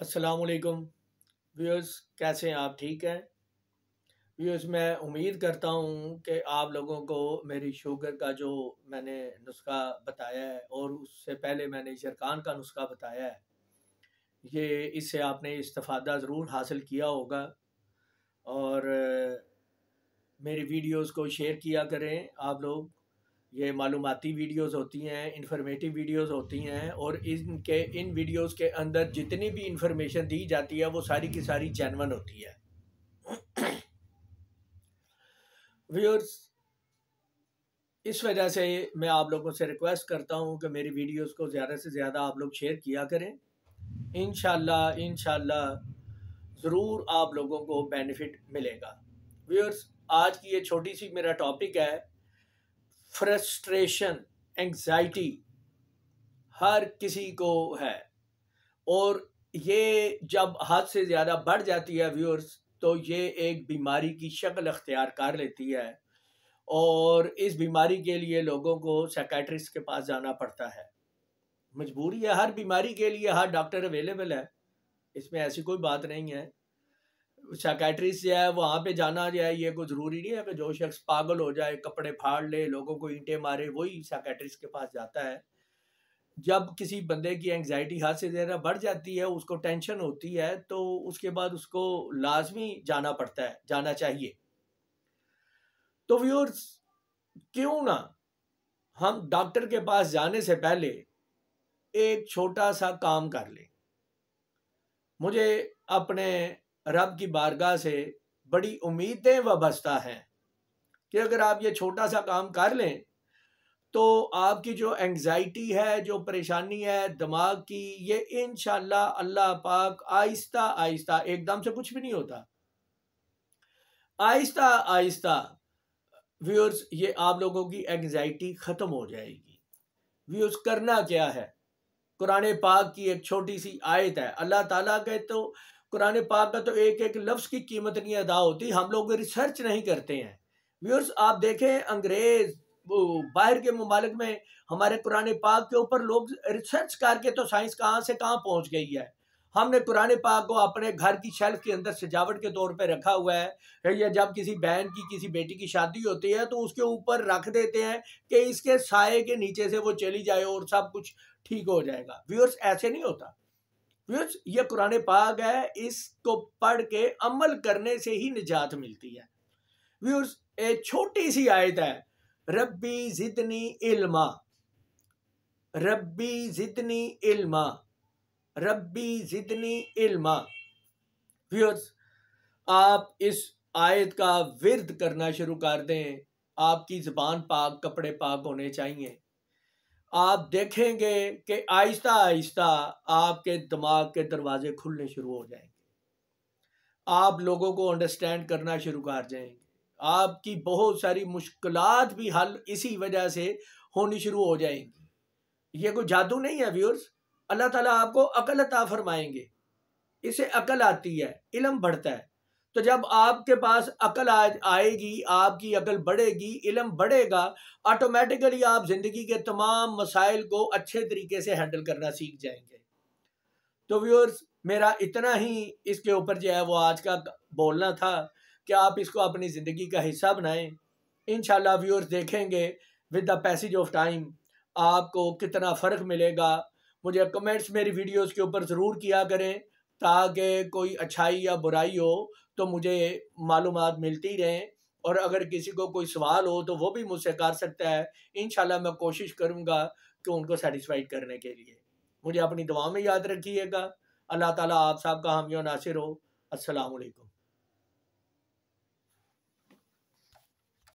असलकुम व्यूअर्स, कैसे हैं आप? ठीक हैं? व्यूअर्स, मैं उम्मीद करता हूँ कि आप लोगों को मेरी शुगर का जो मैंने नुस्खा बताया है और उससे पहले मैंने शरकान का नुस्खा बताया है, ये इससे आपने इस्तफ़ादा ज़रूर हासिल किया होगा। और मेरी वीडियोस को शेयर किया करें आप लोग। ये मालूमती वीडियोस होती हैं इंफॉर्मेटिव वीडियोस होती हैं और इनके, इन वीडियोस के अंदर जितनी भी इंफॉर्मेशन दी जाती है, वो सारी की सारी जैनवन होती है। व्यूअर्स इस वजह से मैं आप लोगों से रिक्वेस्ट करता हूँ कि मेरी वीडियोस को ज़्यादा से ज़्यादा आप लोग शेयर किया करें। इन इनशाला ज़रूर आप लोगों को बेनिफिट मिलेगा। व्यूअर्स आज की ये छोटी सी मेरा टॉपिक है फ्रस्ट्रेशन एंजाइटी हर किसी को है। और ये जब हद से ज़्यादा बढ़ जाती है व्यूअर्स तो ये एक बीमारी की शक्ल अख्तियार कर लेती है। और इस बीमारी के लिए लोगों को साइकेट्रिस्ट के पास जाना पड़ता है। मजबूरी है, हर बीमारी के लिए हर डॉक्टर अवेलेबल है। इसमें ऐसी कोई बात नहीं है। साइकेट्रिस्ट जो है, वहाँ पे जाना जो है, ये कोई ज़रूरी नहीं है कि जो शख्स पागल हो जाए, कपड़े फाड़ ले, लोगों को ईंटे मारे, वही साइकेट्रिस्ट के पास जाता है। जब किसी बंदे की एंगजाइटी हाथ से ज़्यादा बढ़ जाती है, उसको टेंशन होती है तो उसके बाद उसको लाजमी जाना पड़ता है, जाना चाहिए। तो व्यूर्स क्यों ना हम डॉक्टर के पास जाने से पहले एक छोटा सा काम कर लें। मुझे अपने रब की बारगाह से बड़ी उम्मीदें वाबस्ता हैं। कि अगर आप ये छोटा सा काम कर लें तो आपकी जो एंजाइटी है, जो परेशानी है, दिमाग की, ये इन अल्लाह पाक आहिस्ता आहिस्ता, एकदम से कुछ भी नहीं होता। आहिस्ता आहिस्ता व्यूअर्स ये आप लोगों की एंजाइटी ख़त्म हो जाएगी। व्यूअर्स करना क्या है? कुरान पाक की एक छोटी सी आयत है, अल्लाह ताला के तो कुरान पाक का तो एक एक लफ्ज़ की कीमत नहीं अदा होती। हम लोग रिसर्च नहीं करते हैं। व्यूर्स आप देखें अंग्रेज़ बाहर के ममालिक में हमारे कुरान पाक के ऊपर लोग रिसर्च करके तो साइंस कहाँ से कहाँ पहुँच गई है। हमने कुरान पाक को अपने घर की शेल्फ के अंदर सजावट के तौर पे रखा हुआ है। या जब किसी बहन की, किसी बेटी की शादी होती है तो उसके ऊपर रख देते हैं कि इसके साय के नीचे से वो चली जाए और सब कुछ ठीक हो जाएगा। व्यूअर्स ऐसे नहीं होता। ये कुरान पाक है, इसको पढ़ के अमल करने से ही निजात मिलती है। व्यूज़ एक छोटी सी आयत है, रब्बी जिदनी इल्मा। रब्बी जिदनी इल्मा। रब्बी जिदनी इल्मा। व्यूज़ आप इस आयत का विरद करना शुरू कर दें। आपकी ज़बान पाक, कपड़े पाक होने चाहिए। आप देखेंगे कि आहिस्ता आहिस्ता आपके दिमाग के दरवाजे खुलने शुरू हो जाएँगे। आप लोगों को अंडरस्टैंड करना शुरू कर जाएँगे। आपकी बहुत सारी मुश्किलात भी हल इसी वजह से होनी शुरू हो जाएँगी। ये कोई जादू नहीं है व्यूर्स अल्लाह ताला आपको अकल अता फरमाएँगे। इसे अकल आती है, इलम बढ़ता है। तो जब आपके पास अकल आ, आएगी, आपकी अकल बढ़ेगी, इलम बढ़ेगा ऑटोमेटिकली आप ज़िंदगी के तमाम मसाइल को अच्छे तरीके से हैंडल करना सीख जाएँगे। तो व्यूअर्स मेरा इतना ही इसके ऊपर जो है वो आज का बोलना था कि आप इसको अपनी ज़िंदगी का हिस्सा बनाएँ। इन व्यूअर्स देखेंगे with the passage of time आपको कितना फ़र्क मिलेगा। मुझे कमेंट्स मेरी वीडियोस के ऊपर ज़रूर किया करें। ताकि कोई अच्छाई या बुराई हो तो मुझे मालूम मिलती रहें। और अगर किसी को कोई सवाल हो तो वो भी मुझसे कर सकता है। इन मैं कोशिश करूँगा कि उनको सेटिस्फाइड करने के लिए। मुझे अपनी दुआ में याद रखिएगा। अल्लाह ताला आप साहब का हामी नासिर हो। अस्सलाम वालेकुम